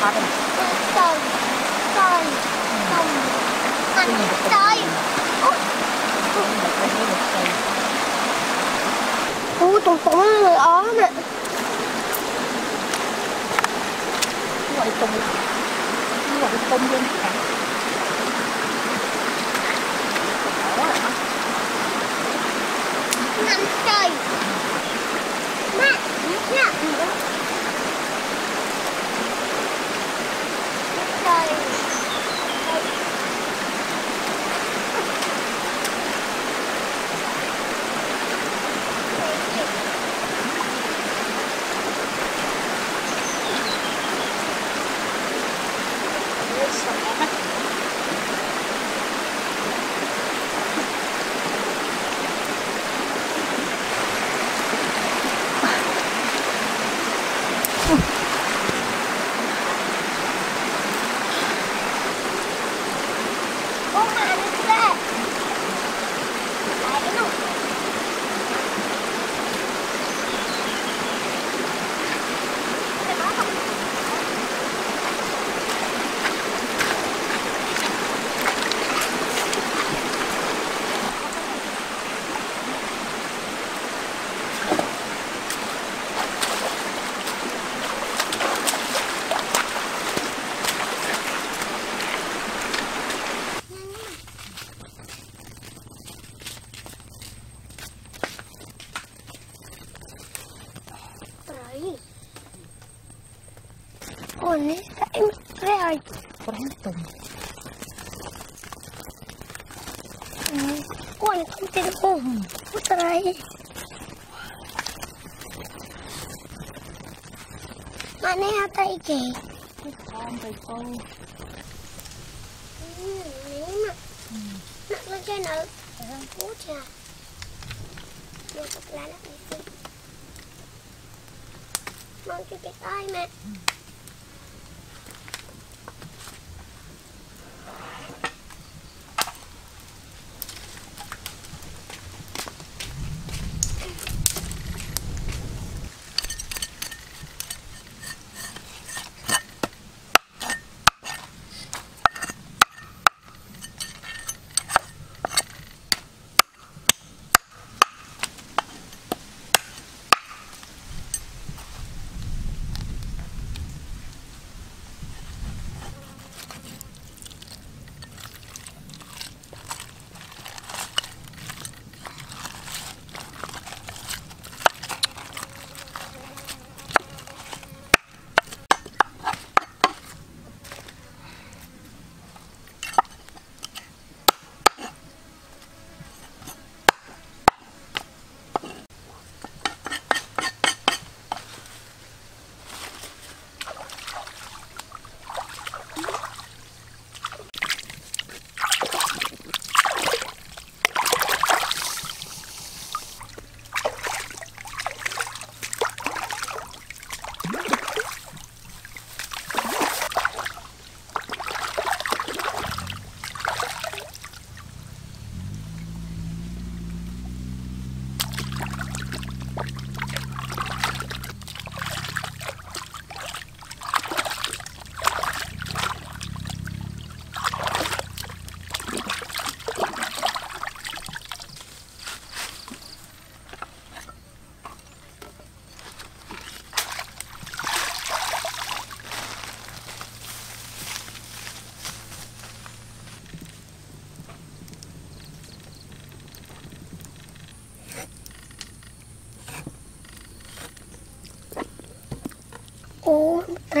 Hả đây? tôm tôm tôm ăn tôm Ủa, tụi tụi người ó nè. Gọi cùng Gọi cùng luôn cả Nằm trời Mẹ, nè Ai, pronto. Olha, como tem como. Outra aí. Mas nem até aí que. Que fome, que fome. Hum, nem mà. Nặng lên trên nữa. Hút chà. Một cục lá nó bị xịt. Mong cho chết ơi mà.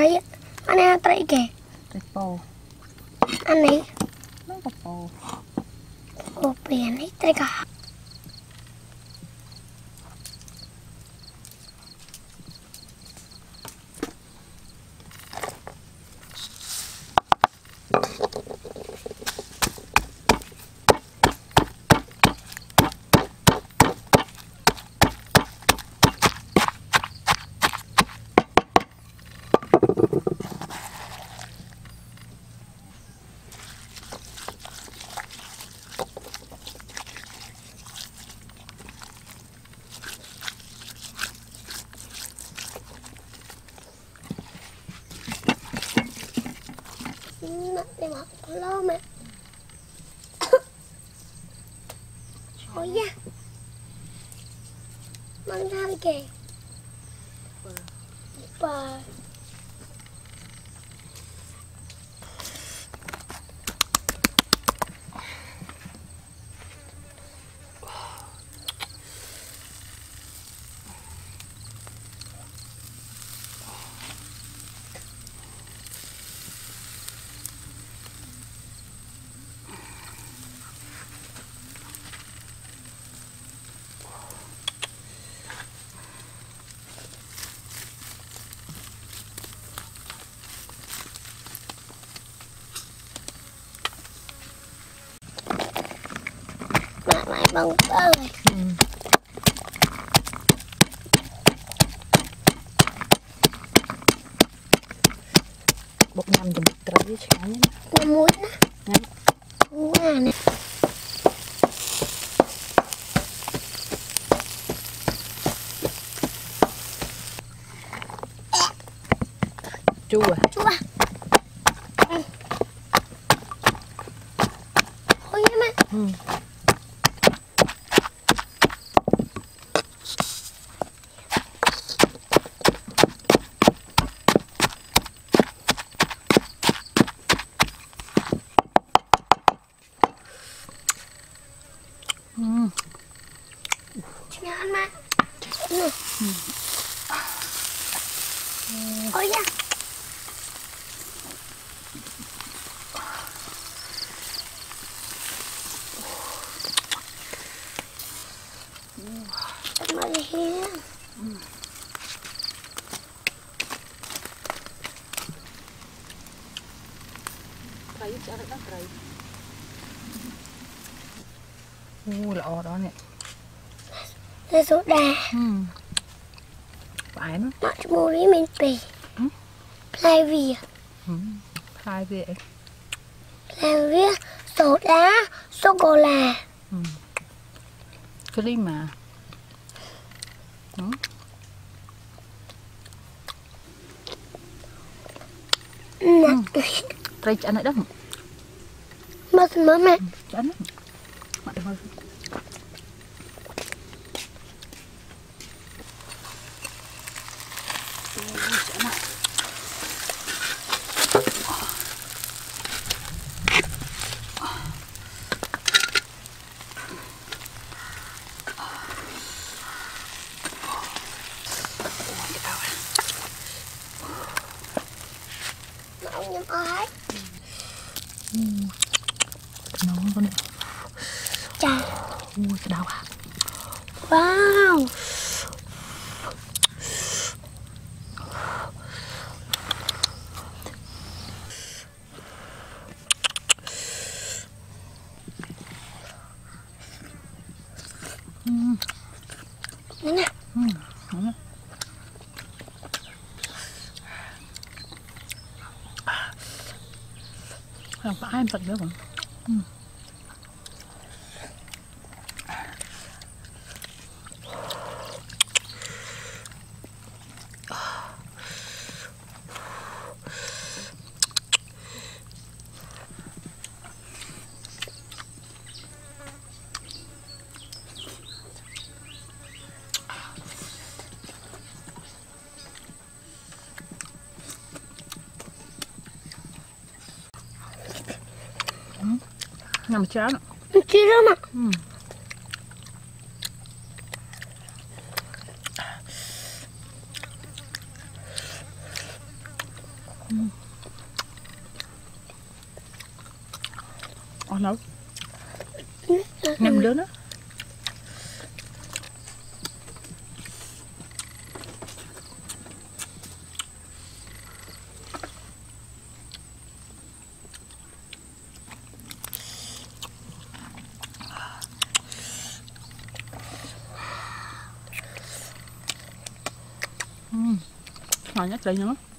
ត្ bằng bơ bột nhằm thì bột trâu với chả nhé. Bột muối nè muối nè. Chua. ត្រីអូល្អដល់នេះ Đây số đà ហឹមផ្អែម Mặc mù đi mình bì Ừ. Play vỉa ហឹមផ្លែវាអី Play vỉa Số đá Sô cô là គ្រីមម៉ា Nè ត្រីឆ្អិនហើយដឹង Mất mất mẹ ឆ្អិ 他能。Nằm chán. Chán lắm ạ. Ừ. ឆ្ងាញ់ណាស់ត្រីហ្នឹង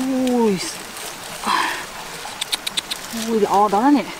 오, 아, 오, 아, 나라네.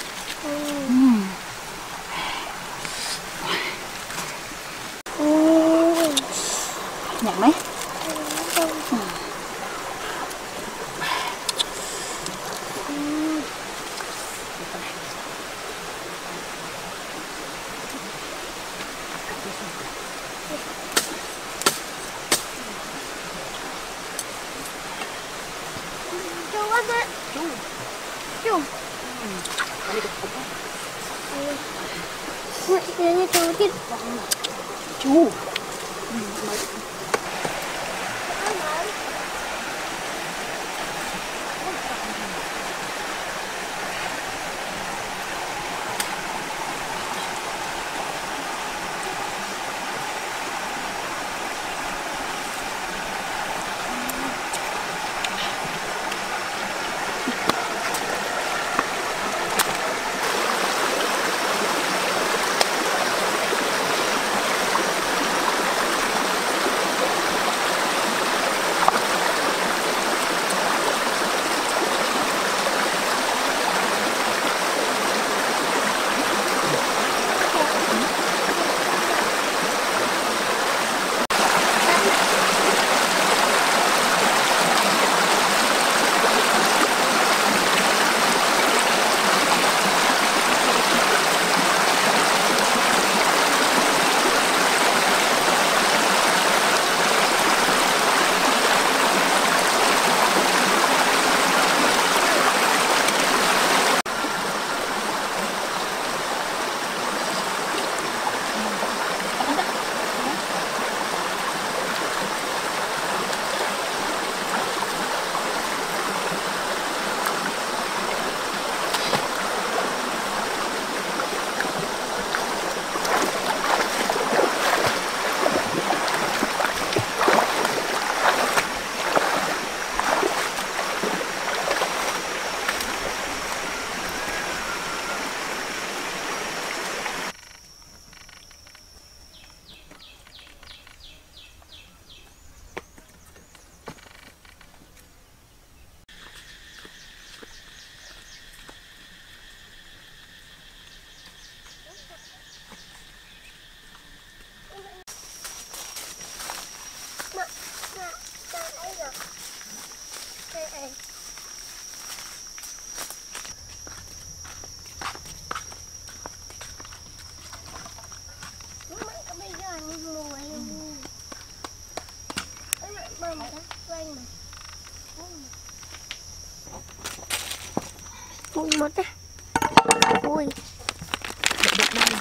មុតណាអួយដាក់ដាក់ដៃ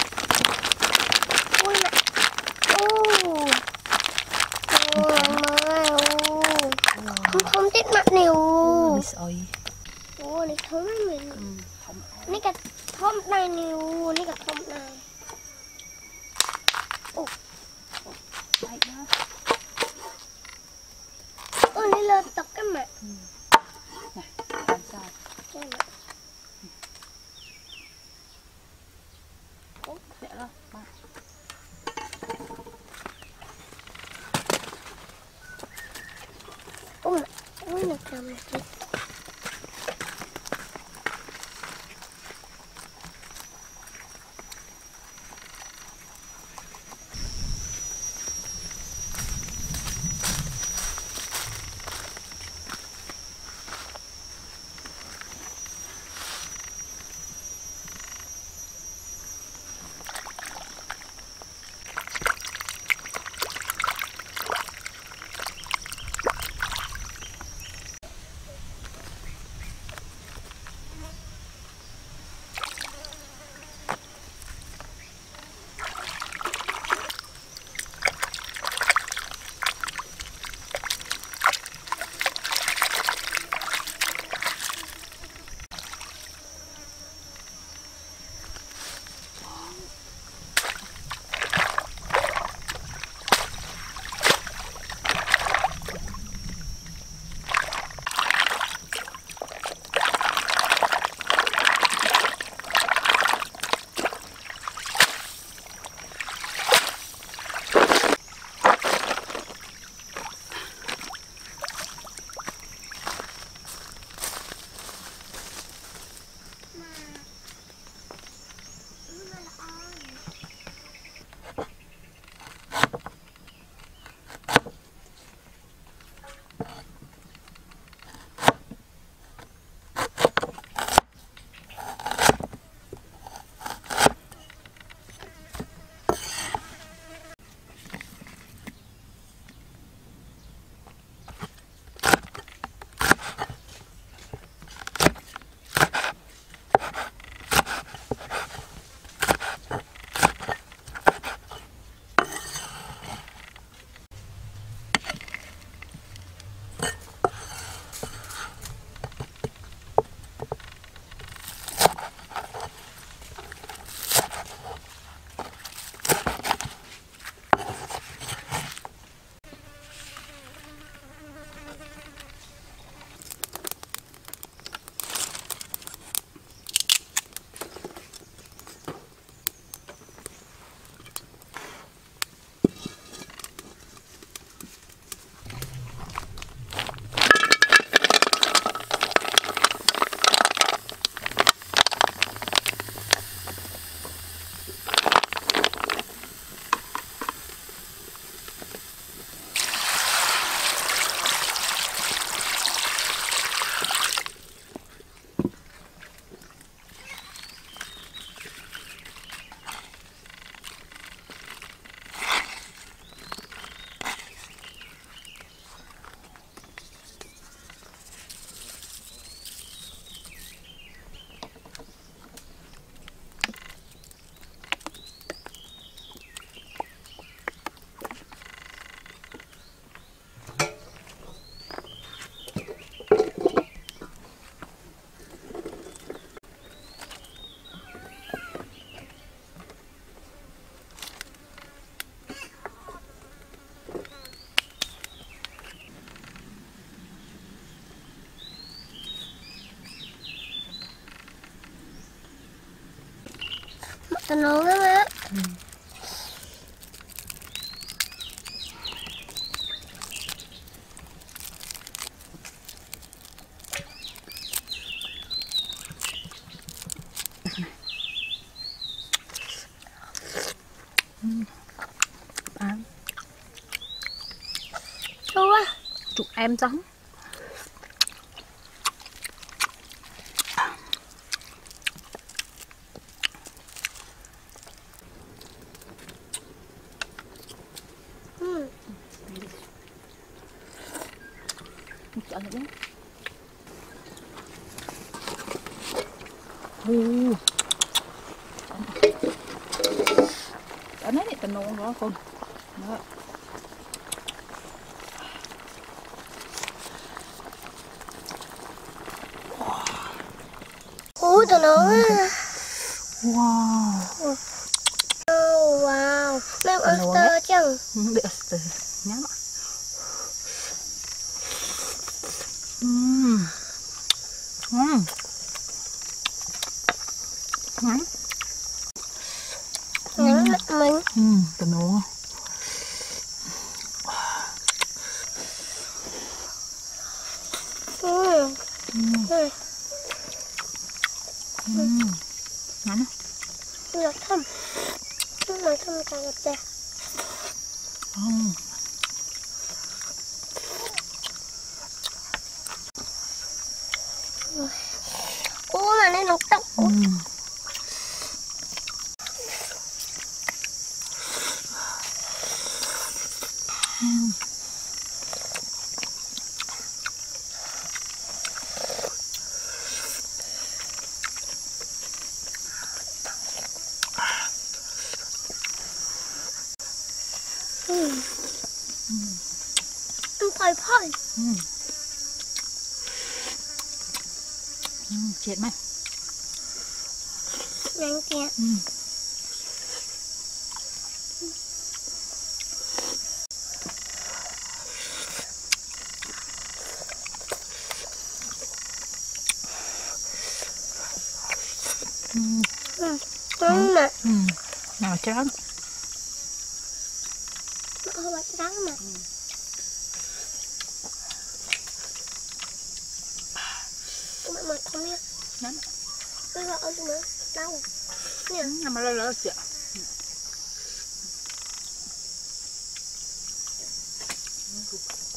nướng lắm á ừ. Chua Chụp em giống rõ con, đó. Ủa, tụi nó Wow. Oh, wow. Mấy oyster chăng? Mấy oyster Nhắm ạ luôn ừ tình luôn ừ. ừ. ừ. Nó. Nó thơm. Nó thơm cả gặp trời. cook.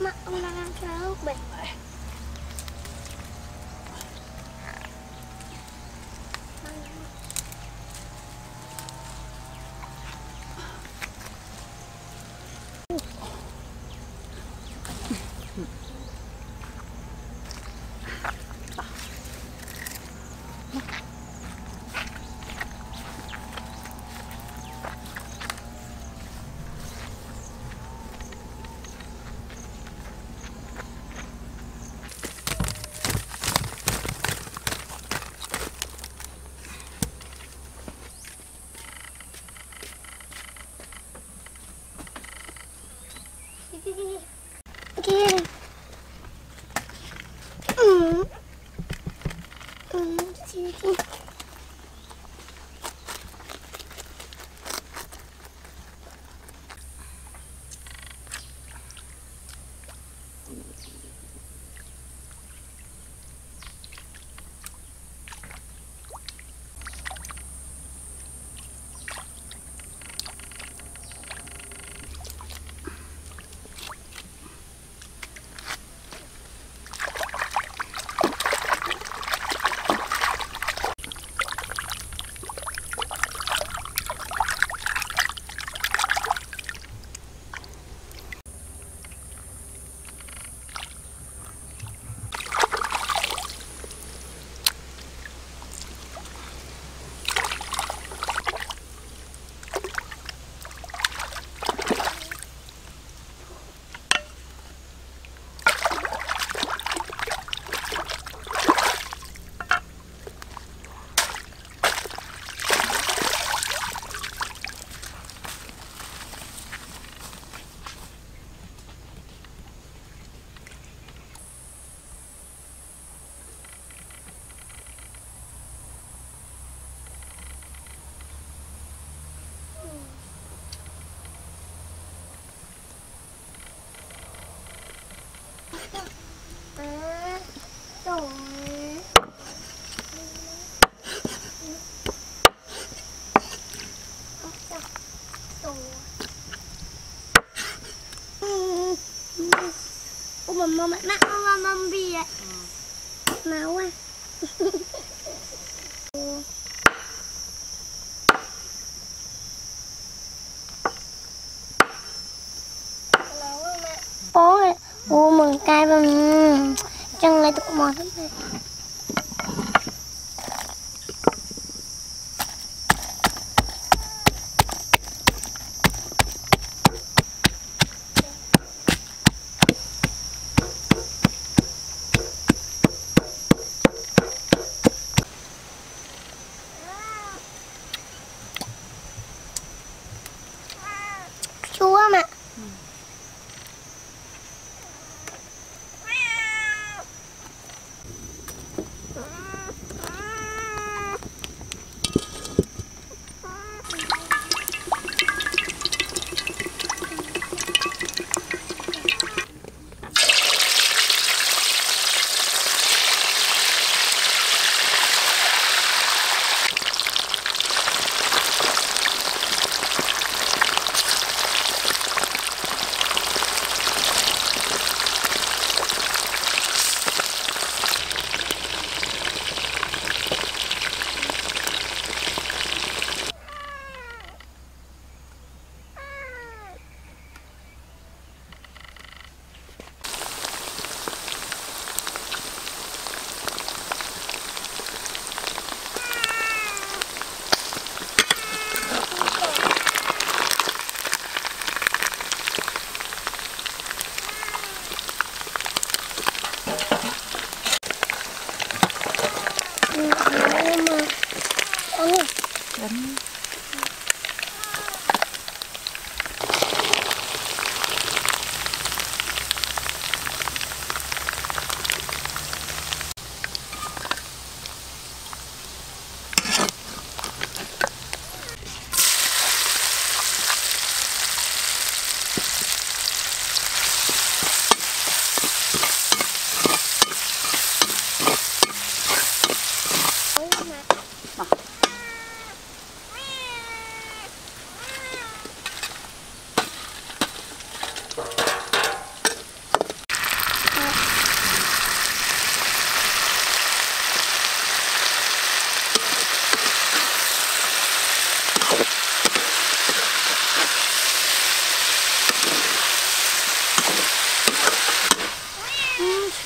mắt ông đang ăn sao bịch.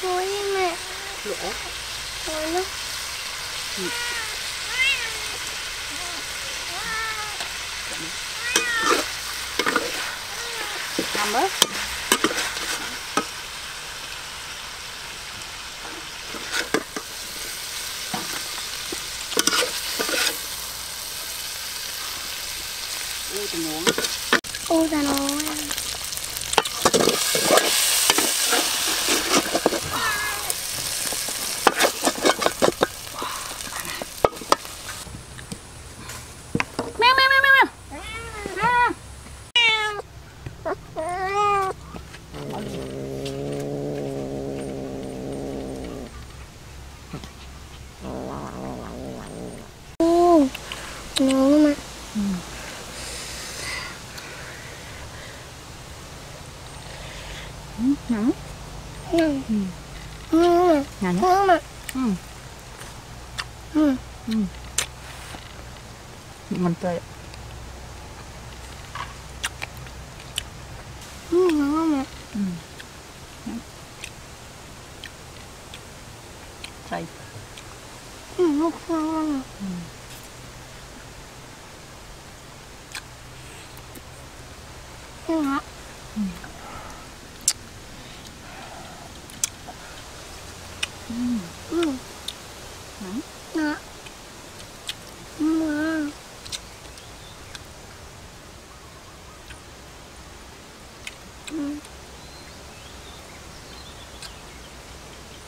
Lỗi mẹ. Lỗ Lỗi lắm. Ừ. Nằm á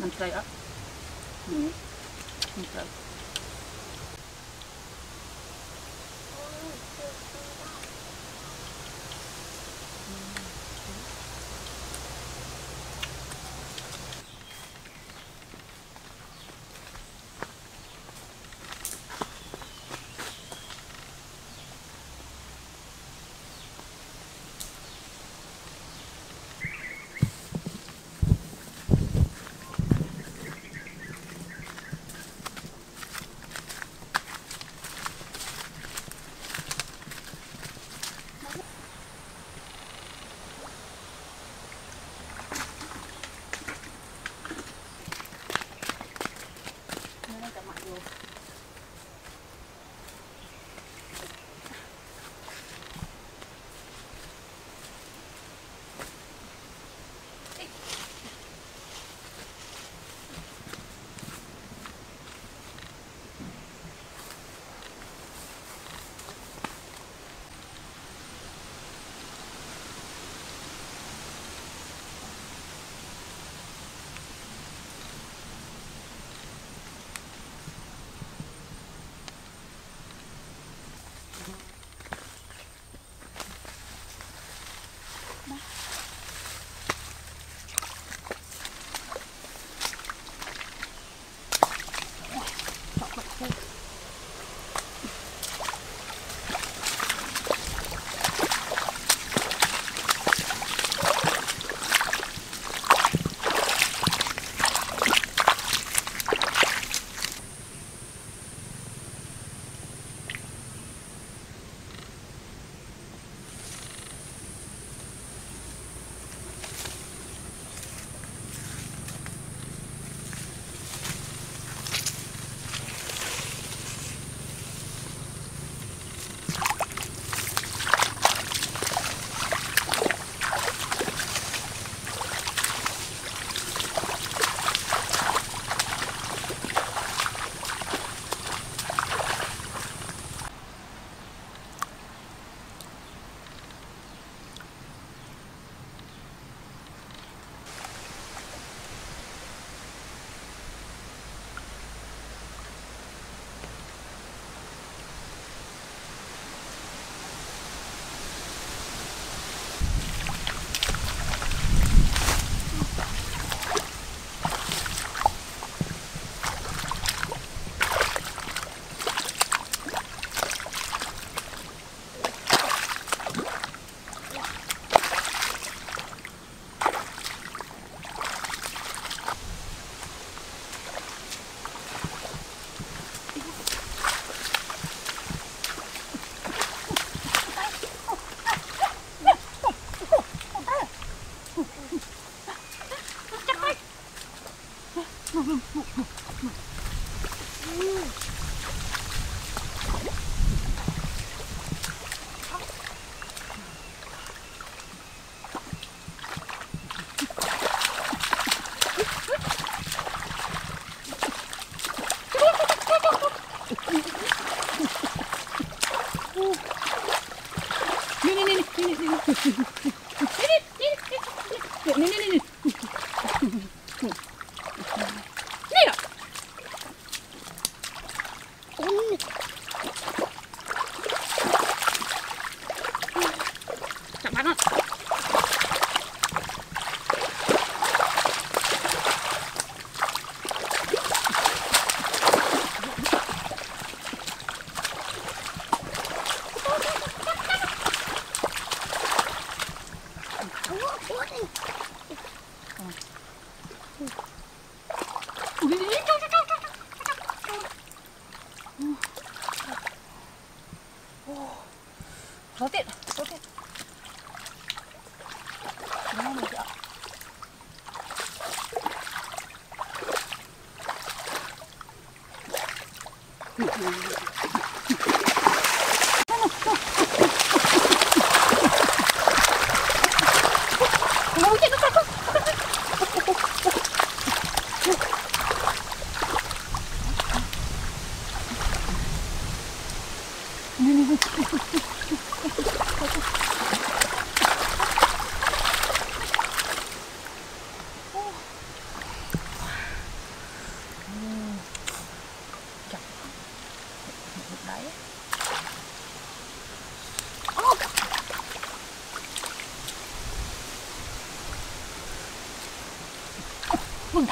One try up. Mm. One try.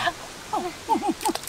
フフフフ。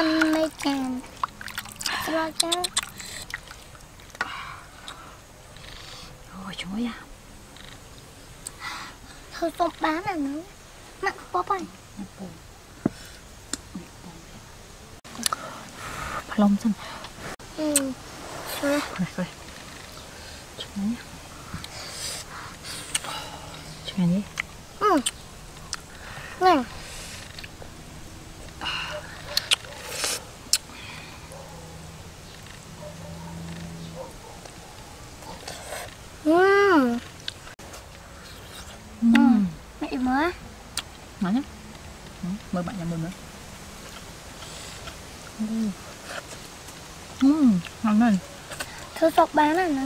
짠. mời bạn nhà mình nữa ừ. ừ, ngon này Thôi sọc bán là nó